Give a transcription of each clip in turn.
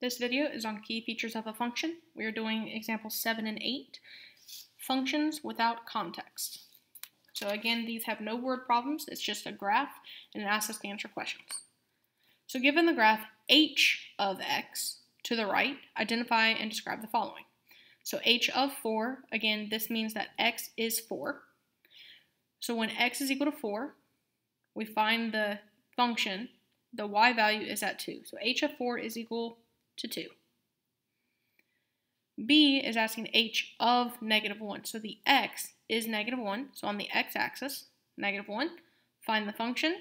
This video is on key features of a function. We are doing examples 7 and 8, functions without context. So again, these have no word problems, it's just a graph, and it asks us to answer questions. So given the graph h of x to the right, identify and describe the following. So h of 4, again, this means that x is 4. So when x is equal to 4, we find the function, the y value is at 2. So h of 4 is equal to 2. B is asking h of negative 1. So the x is negative 1. So on the x-axis, negative 1, find the function.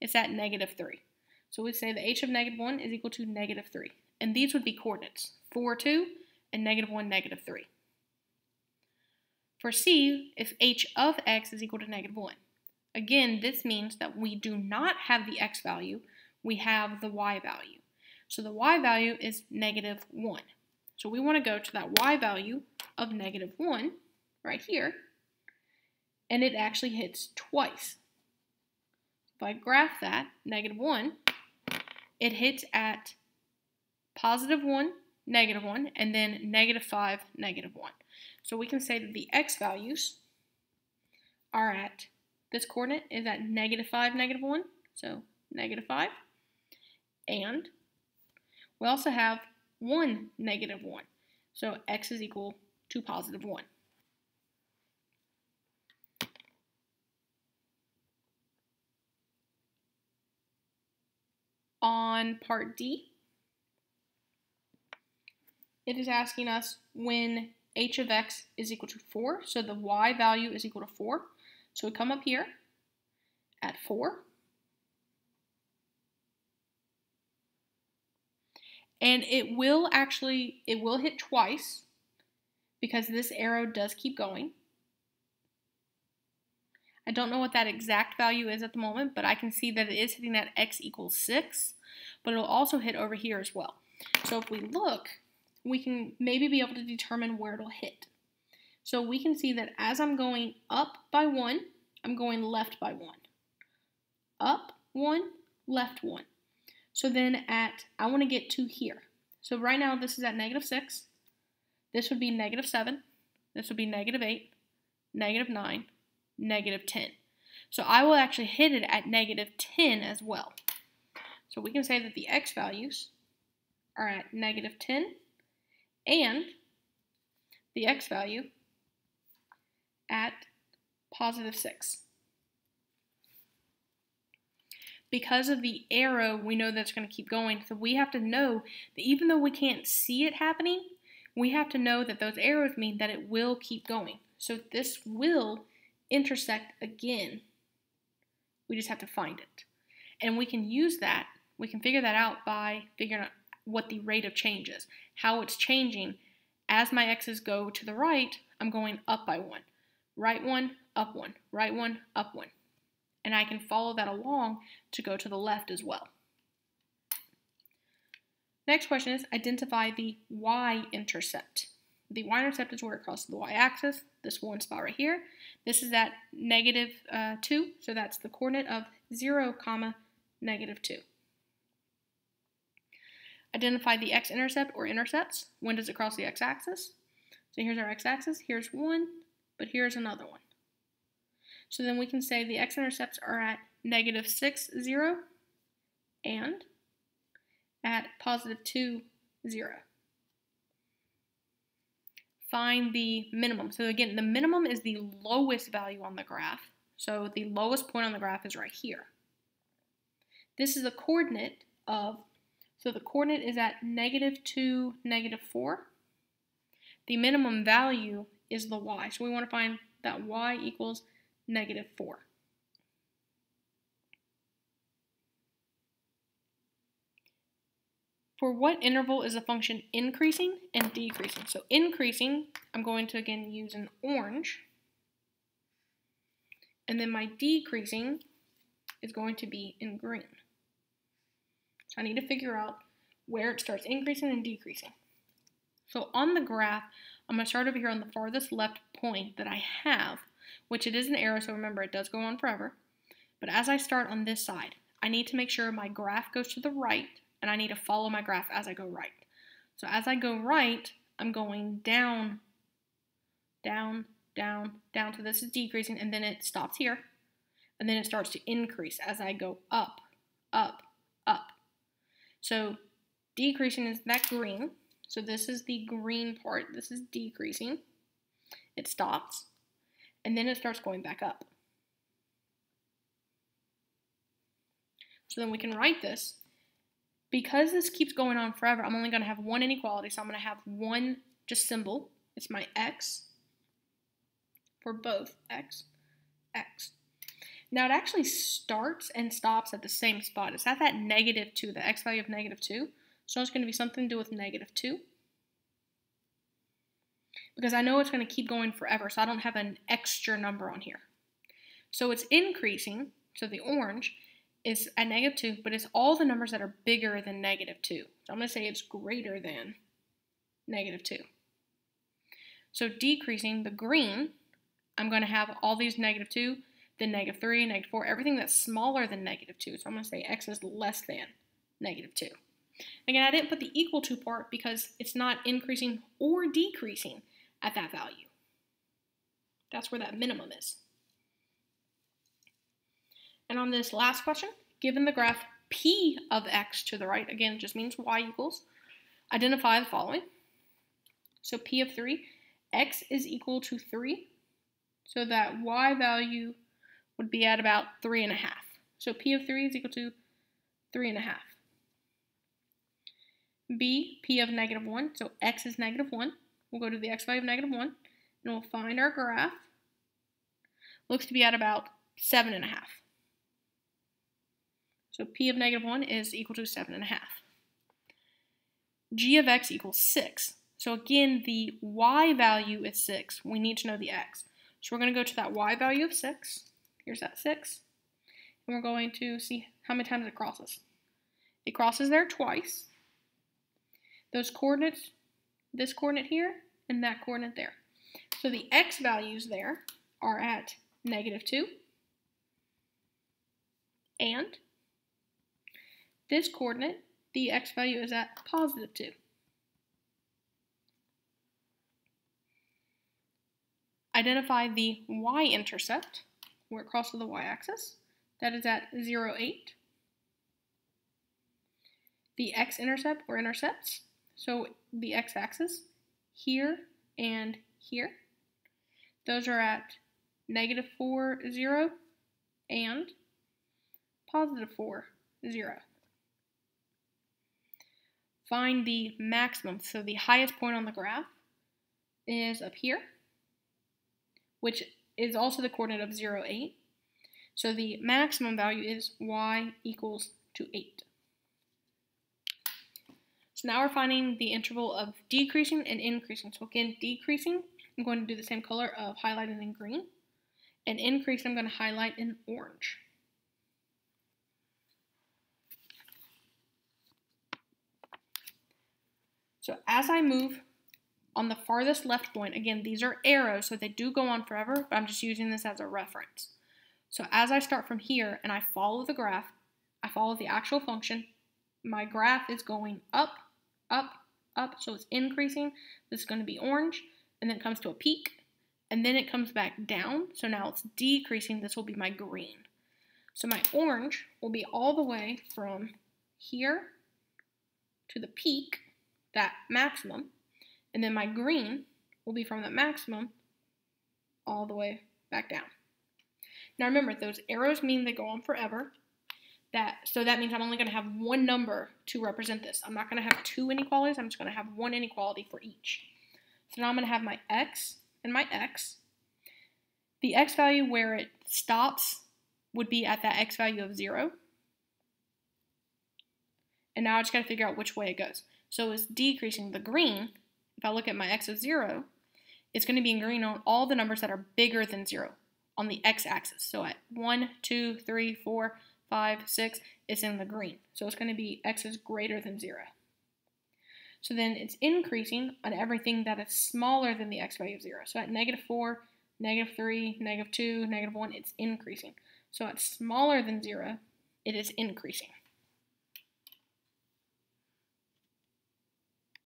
It's at negative 3. So we'd say the h of negative 1 is equal to negative 3. And these would be coordinates, 4, 2, and negative 1, negative 3. For C, if h of x is equal to negative 1. Again, this means that we do not have the x value, we have the y value. So the y value is negative 1. So we want to go to that y value of negative 1 right here, and it actually hits twice. If I graph that, negative 1, it hits at positive 1, negative 1, and then negative 5, negative 1. So we can say that the x values are at, this coordinate is at negative 5, negative 1, so negative 5, and we also have 1, negative 1. So x is equal to positive 1. On part D, it is asking us when h of x is equal to 4, so the y value is equal to 4. So we come up here at 4, And it will actually, it will hit twice because this arrow does keep going. I don't know what that exact value is at the moment, but I can see that it is hitting that x equals 6, but it'll also hit over here as well. So if we look, we can maybe be able to determine where it'll hit. So we can see that as I'm going up by 1, I'm going left by 1. Up 1, left 1. So then at, I want to get to here. So right now this is at negative 6. This would be negative 7. This would be negative 8, negative 9, negative 10. So I will actually hit it at negative 10 as well. So we can say that the x values are at negative 10 and the x value at positive 6 because of the arrow, we know that's going to keep going. So we have to know that even though we can't see it happening, we have to know that those arrows mean that it will keep going. So this will intersect again. We just have to find it. And we can use that, we can figure that out by figuring out what the rate of change is, how it's changing. As my x's go to the right, I'm going up by one. Right one, up one. Right one, up one and I can follow that along to go to the left as well. Next question is identify the y-intercept. The y-intercept is where it crosses the y-axis, this one spot right here. This is at negative, uh, 2, so that's the coordinate of 0, comma, negative 2. Identify the x-intercept or intercepts. When does it cross the x-axis? So here's our x-axis, here's one, but here's another one. So then we can say the x-intercepts are at negative 6, 0, and at positive 2, 0. Find the minimum. So again, the minimum is the lowest value on the graph. So the lowest point on the graph is right here. This is the coordinate of, so the coordinate is at negative 2, negative 4. The minimum value is the y. So we want to find that y equals negative 4. For what interval is a function increasing and decreasing? So increasing, I'm going to again use an orange. And then my decreasing is going to be in green. So I need to figure out where it starts increasing and decreasing. So on the graph, I'm going to start over here on the farthest left point that I have which it is an arrow, so remember it does go on forever. But as I start on this side, I need to make sure my graph goes to the right and I need to follow my graph as I go right. So as I go right, I'm going down, down, down, down. So this is decreasing, and then it stops here. And then it starts to increase as I go up, up, up. So decreasing is that green. So this is the green part. This is decreasing. It stops. And then it starts going back up. So then we can write this. Because this keeps going on forever, I'm only going to have one inequality. So I'm going to have one just symbol. It's my x for both x, x. Now it actually starts and stops at the same spot. It's at that negative 2, the x value of negative 2. So it's going to be something to do with negative 2. Because I know it's going to keep going forever, so I don't have an extra number on here. So it's increasing, so the orange is at negative 2, but it's all the numbers that are bigger than negative 2. So I'm going to say it's greater than negative 2. So decreasing, the green, I'm going to have all these negative 2 then negative 3, negative 4, everything that's smaller than negative 2. So I'm going to say x is less than negative 2. Again, I didn't put the equal to part because it's not increasing or decreasing at that value. That's where that minimum is. And on this last question, given the graph p of x to the right, again, it just means y equals, identify the following. So p of 3, x is equal to 3, so that y value would be at about 3 and a half. So P of 3 is equal to 3 and a half. B, P of negative 1, so X is negative 1. We'll go to the X value of negative 1, and we'll find our graph. Looks to be at about 7 and a half. So P of negative 1 is equal to 7 and a half. G of X equals 6. So again, the Y value is 6. We need to know the X. So we're going to go to that Y value of 6. Here's that 6. And we're going to see how many times it crosses. It crosses there twice. Those coordinates, this coordinate here and that coordinate there. So the x values there are at negative 2 and this coordinate, the x value is at positive 2. Identify the y-intercept where it crosses the y-axis. That is at 0, 8. The x-intercept or intercepts, so the x-axis, here and here. Those are at negative 4, 0 and positive 4, 0. Find the maximum, so the highest point on the graph is up here, which is also the coordinate of 0, 8. So the maximum value is y equals to 8. So now we're finding the interval of decreasing and increasing. So again, decreasing, I'm going to do the same color of highlighting in green. And increase, I'm going to highlight in orange. So as I move on the farthest left point, again, these are arrows, so they do go on forever, but I'm just using this as a reference. So as I start from here and I follow the graph, I follow the actual function, my graph is going up, up, up, so it's increasing. This is going to be orange, and then it comes to a peak, and then it comes back down, so now it's decreasing. This will be my green. So my orange will be all the way from here to the peak, that maximum, and then my green will be from that maximum all the way back down. Now remember, those arrows mean they go on forever. That So that means I'm only going to have one number to represent this. I'm not going to have two inequalities. I'm just going to have one inequality for each. So now I'm going to have my x and my x. The x value where it stops would be at that x value of 0. And now I just got to figure out which way it goes. So it's decreasing the green if I look at my x of 0, it's going to be in green on all the numbers that are bigger than 0 on the x-axis. So at 1, 2, 3, 4, 5, 6, it's in the green. So it's going to be x is greater than 0. So then it's increasing on everything that is smaller than the x value of 0. So at negative 4, negative 3, negative 2, negative 1, it's increasing. So at smaller than 0, it is increasing.